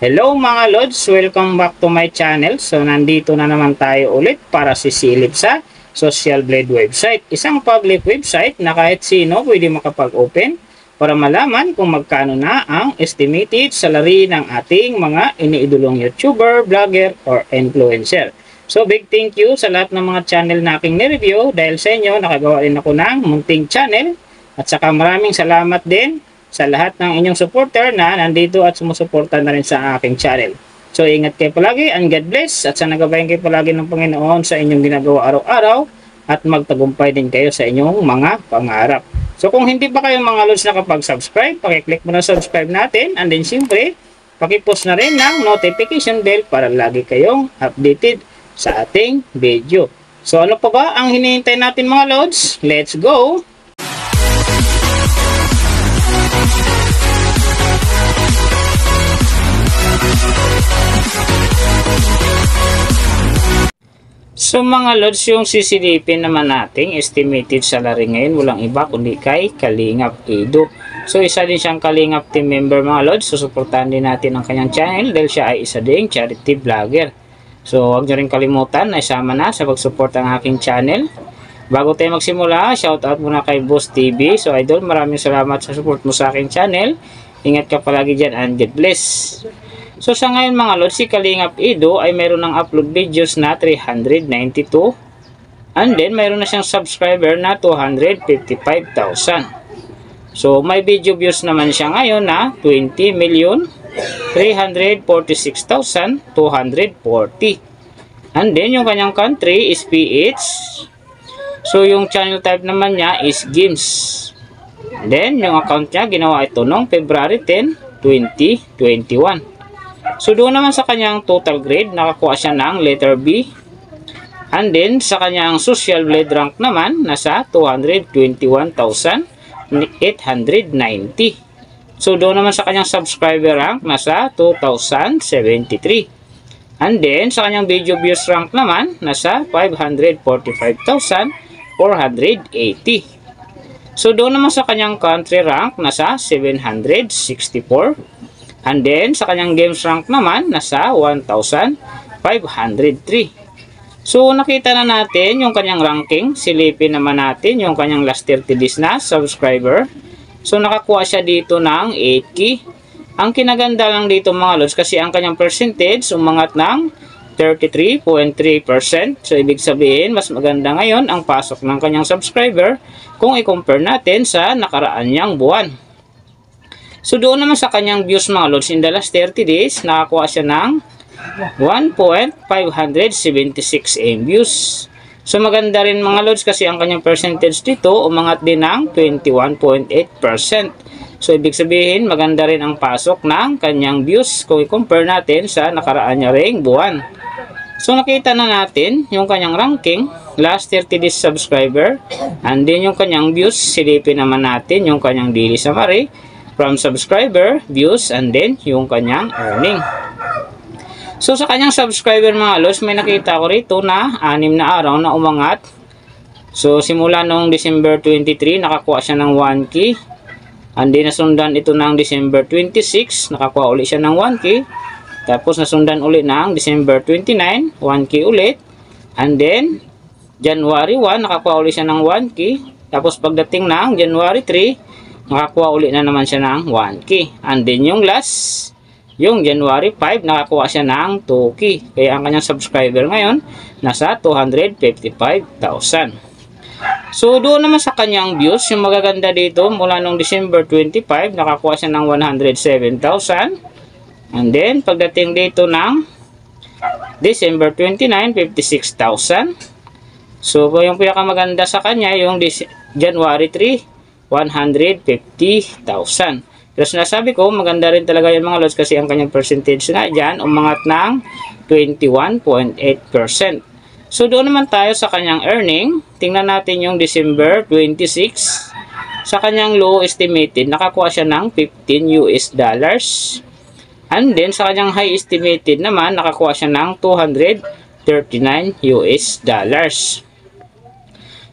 Hello mga Lods! Welcome back to my channel. So nandito na naman tayo ulit para sisilip sa Social Blade website. Isang public website na kahit sino pwede makapag-open para malaman kung magkano na ang estimated salary ng ating mga iniidolong YouTuber, vlogger, or influencer. So big thank you sa lahat ng mga channel na aking nireview dahil sa inyo nakagawa rin ako ng munting channel at saka maraming salamat din sa lahat ng inyong supporter na nandito at sumusuporta na rin sa aking channel. So ingat kayo palagi and God bless at sana gabayan kayo palagi ng Panginoon sa inyong ginagawa araw-araw at magtagumpay din kayo sa inyong mga pangarap. So kung hindi pa kayo mga lods nakapag-subscribe, pakiclick mo na subscribe natin and then siyempre, pakipost na rin ng notification bell para lagi kayong updated sa ating video. So ano pa ba ang hinihintay natin mga lods? Let's go! So mga lods, yung sisilipin naman nating estimated salary ngayon, walang iba kundi kay Kalingap Edo. So isa din siyang Kalingap team member mga lods, susuportahan din natin ang kanyang channel dahil siya ay isa ding charity vlogger. So huwag nyo rin kalimutan na isama na sa pag-support ang aking channel. Bago tayo magsimula, shoutout muna kay Boss TV. So idol, maraming salamat sa support mo sa aking channel. Ingat ka palagi dyan and God bless. So sa ngayon mga lord, si Kalingap Ido ay meron ng upload videos na 392 and then meron na siyang subscriber na 255,000. So may video views naman siya ngayon na 20 million 346,240. And then yung kanyang country is PH. So yung channel type naman niya is games. And then yung account niya ginawa ito noong February 10, 2021. So doon naman sa kanyang total grade, nakakuha siya ng letter B. And then sa kanyang social blade rank naman, nasa 221,890. So doon naman sa kanyang subscriber rank, nasa 2,073. And then sa kanyang video views rank naman, nasa 545,480. So doon naman sa kanyang country rank, nasa 764. And then, sa kanyang games rank naman, nasa 1,503. So, nakita na natin yung kanyang ranking. Silipin naman natin yung kanyang last 30 days na subscriber. So, nakakuha siya dito ng 8 key. Ang kinaganda lang dito mga lods kasi ang kanyang percentage umangat ng 33.3%. So, ibig sabihin, mas maganda ngayon ang pasok ng kanyang subscriber kung i-compare natin sa nakaraan niyang buwan. So doon naman sa kanyang views mga lords, in the last 30 days, nakakuha siya ng 1.576 M views. So maganda rin mga lords kasi ang kanyang percentage dito umangat din ng 21.8%. So ibig sabihin maganda rin ang pasok ng kanyang views kung i-compare natin sa nakaraan niya ring buwan. So nakita na natin yung kanyang ranking, last 30 days subscriber, and then yung kanyang views, silipin naman natin yung kanyang daily summary from subscriber, views, and then yung kanyang earning. So sa kanyang subscriber mga lods, may nakita ko rito na anim na araw na umangat. So simula noong December 23, nakakuha siya ng 1 key. And then nasundan ito ng December 26, nakakuha ulit siya ng 1 key. Tapos nasundan ulit ng December 29, 1 key ulit. And then January 1, nakakuha ulit siya ng 1 key. Tapos pagdating ng January 3, nakakuha uli na naman siya ng 1K. And then yung last, yung January 5, nakakuha siya ng 2K. Kaya ang kanyang subscriber ngayon, nasa 255,000. So, doon naman sa kanyang views, yung magaganda dito, mula nung December 25, nakakuha siya ng 107,000. And then, pagdating dito ng December 29, 56,000. So, yung pinakamaganda sa kanya, yung January 3, 150,000. Pero sinasabi ko, maganda rin talaga yung mga lots kasi ang kanyang percentage nga dyan, umangat ng 21.8%. So doon naman tayo sa kanyang earning. Tingnan natin yung December 26. Sa kanyang low estimated, nakakuha siya ng 15 US dollars. And then sa kanyang high estimated naman, nakakuha siya ng 239 US dollars.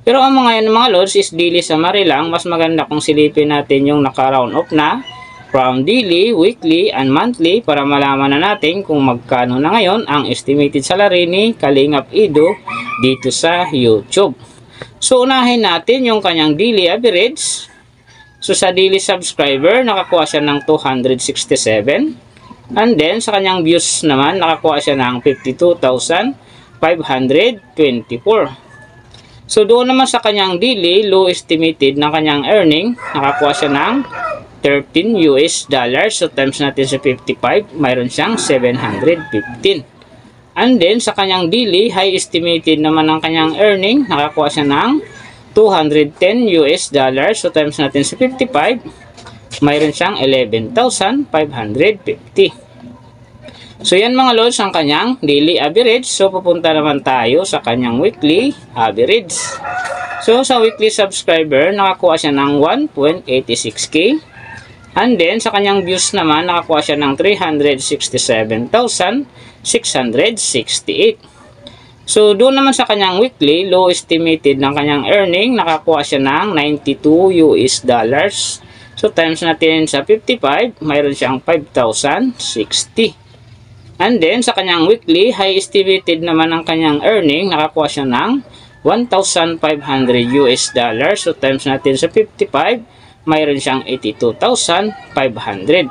Pero ang mga yan mga lods is daily summary lang. Mas maganda kung silipin natin yung naka-round off na from daily, weekly, and monthly para malaman na natin kung magkano na ngayon ang estimated salary ni Kalingap Ido dito sa YouTube. So, unahin natin yung kanyang daily average. So, sa daily subscriber, nakakuha siya ng 267. And then, sa kanyang views naman, nakakuha siya ng 52,524. So doon naman sa kanyang daily, low estimated ng kanyang earning, nakakuha siya ng 13 US dollars. So times natin sa 55, mayroon siyang 715. And then sa kanyang daily, high estimated naman ng kanyang earning, nakakuha siya ng 210 US dollars. So times natin sa 55, mayroon siyang 11,550. So yan mga lods ang kanyang daily average. So pupunta naman tayo sa kanyang weekly average. So sa weekly subscriber, nakakuha siya ng 1.86k. And then sa kanyang views naman, nakakuha siya ng 367,668. So doon naman sa kanyang weekly, low estimated ng kanyang earning, nakakuha siya ng 92 US dollars. So times natin sa 55, mayroon siyang 5,060. And then, sa kanyang weekly, high estimated naman ang kanyang earning, nakakuha siya ng 1,500 US dollars. So, times natin sa 55, mayroon siyang 82,500.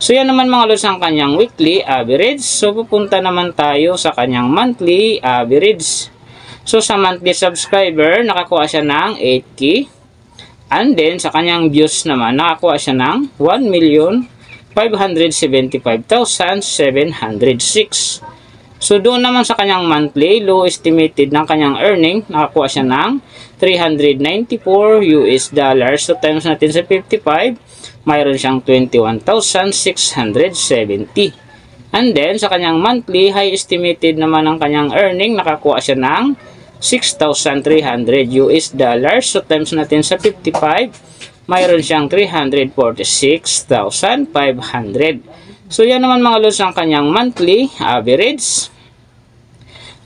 So, yan naman mga lods ang kanyang weekly average. So, pupunta naman tayo sa kanyang monthly average. So, sa monthly subscriber, nakakuha siya ng 8K. And then, sa kanyang views naman, nakakuha siya ng 1 million 575,706. So doon naman sa kanyang monthly, low estimated ng kanyang earning, nakakuha siya ng 394 US dollars. So times natin sa 55, mayroon siyang 21,670. And then sa kanyang monthly, high estimated naman ng kanyang earning, nakakuha siya ng 6,300 US dollars. So times natin sa 55, mayroon siyang 346,500. So, yan naman mga lods ang kanyang monthly average.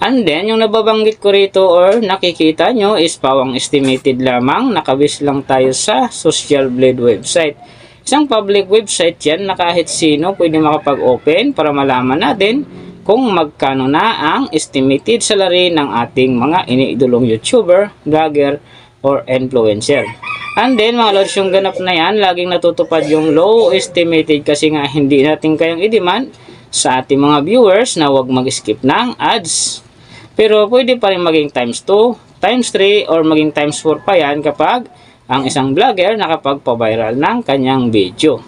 And then, yung nababanggit ko rito or nakikita nyo is pawang estimated lamang. Nakabis lang tayo sa Social Blade website. Isang public website yan na kahit sino pwede makapag-open para malaman natin kung magkano na ang estimated salary ng ating mga iniidolong YouTuber, vlogger, or influencer. And then mga lods, yung ganap na yan, laging natutupad yung low estimated kasi nga hindi natin kayang i-demand sa ating mga viewers na wag mag-skip ng ads. Pero pwede pa rin maging times 2, times 3, or maging times 4 pa yan kapag ang isang vlogger nakapagpa-viral ng kanyang video.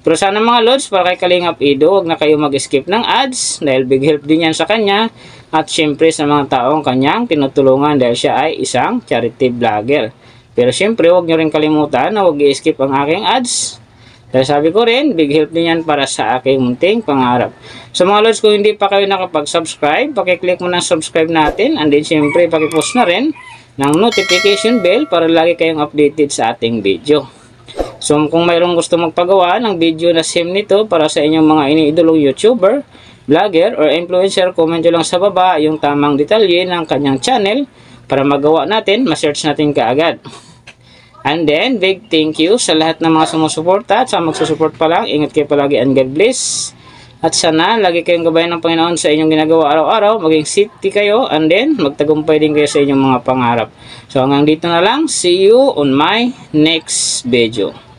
Pero sana mga lods, para kay Kalingap Ido, wag na kayo mag-skip ng ads dahil big help din yan sa kanya at syempre sa mga taong kanyang tinutulungan dahil siya ay isang charity vlogger. Pero syempre, huwag nyo rin kalimutan na huwag i-skip ang aking ads. Dahil sabi ko rin, big help din yan para sa aking munting pangarap. So mga lods, kung hindi pa kayo nakapag-subscribe, pakiclick mo ng subscribe natin. And then syempre, pakipost na rin ng notification bell para lagi kayong updated sa ating video. So kung mayroong gusto magpagawa ng video na same nito para sa inyong mga iniidolong YouTuber, vlogger, or influencer, comment nyo lang sa baba yung tamang detalye ng kanyang channel para magawa natin, ma-search natin kaagad. And then, big thank you sa lahat ng mga sumusuporta at sa magsusupport pa lang. Ingat kayo palagi and God bless. At sana, lagi kayong gabayan ng Panginoon sa inyong ginagawa araw-araw. Maging safety kayo and then, magtagumpay din kayo sa inyong mga pangarap. So, hanggang dito na lang. See you on my next video.